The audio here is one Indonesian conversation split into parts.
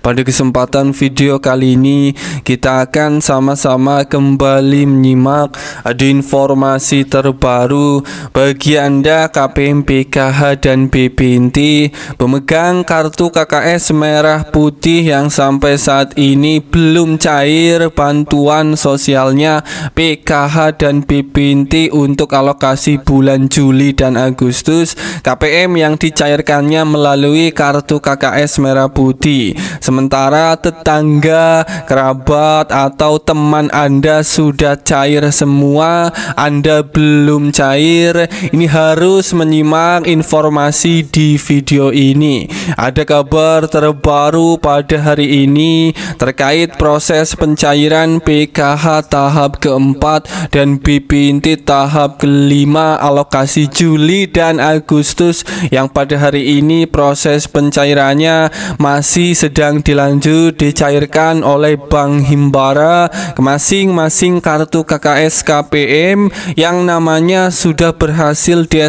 pada kesempatan video kali ini kita akan sama-sama kembali menyimak ada informasi terbaru bagi Anda KPM PKH dan BPNT pemegang kartu KKS merah putih yang sampai saat ini belum cair bantuan sosialnya PKH dan BPNT untuk alokasi bulan Juli dan Agustus. KPM yang dicairkannya melalui kartu KKS merah putih Sementara tetangga, kerabat, atau teman Anda sudah cair semua, Anda belum cair. Ini harus menyimak informasi di video ini. Ada kabar terbaru pada hari ini terkait proses pencairan PKH tahap keempat dan BPNT tahap kelima alokasi Juli dan Agustus yang pada hari ini proses pencairannya masih sedang dilanjut dicairkan oleh Bank Himbara ke masing-masing kartu KKS KPM yang namanya sudah berhasil di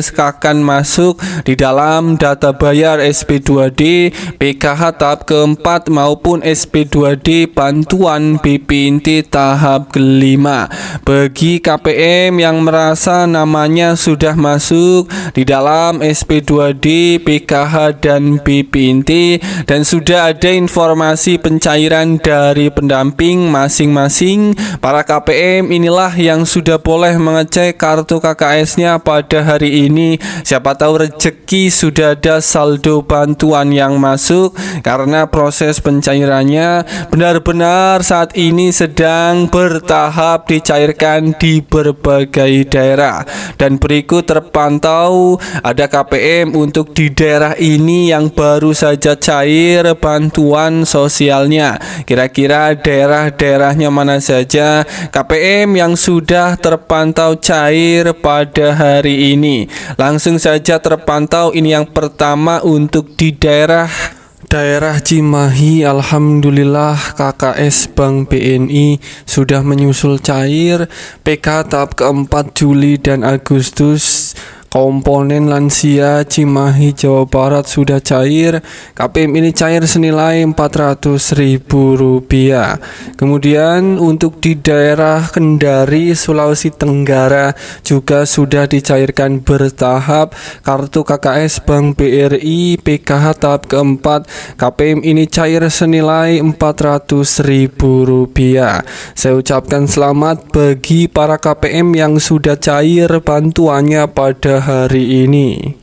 kan masuk di dalam data bayar SP2D, PKH tahap keempat maupun SP2D bantuan BPNT tahap kelima. Bagi KPM yang merasa namanya sudah masuk di dalam SP2D, PKH dan BPNT dan sudah ada informasi informasi pencairan dari pendamping masing-masing para KPM inilah yang sudah boleh mengecek kartu KKS-nya pada hari ini. Siapa tahu rezeki sudah ada saldo bantuan yang masuk. Karena proses pencairannya benar-benar saat ini sedang bertahap dicairkan di berbagai daerah. Dan berikut terpantau ada KPM untuk di daerah ini yang baru saja cair bantuan sosialnya. Kira-kira daerah-daerahnya mana saja KPM yang sudah terpantau cair pada hari ini. Langsung saja terpantau ini yang pertama untuk di daerah Daerah Cimahi Alhamdulillah KKS Bank BNI sudah menyusul cair PK tahap keempat Juli dan Agustus Komponen lansia Cimahi Jawa Barat sudah cair. KPM ini cair senilai Rp400.000. Kemudian untuk di daerah Kendari Sulawesi Tenggara juga sudah dicairkan bertahap kartu KKS Bank BRI PKH tahap keempat. KPM ini cair senilai Rp400.000. Saya ucapkan selamat bagi para KPM yang sudah cair bantuannya pada hari ini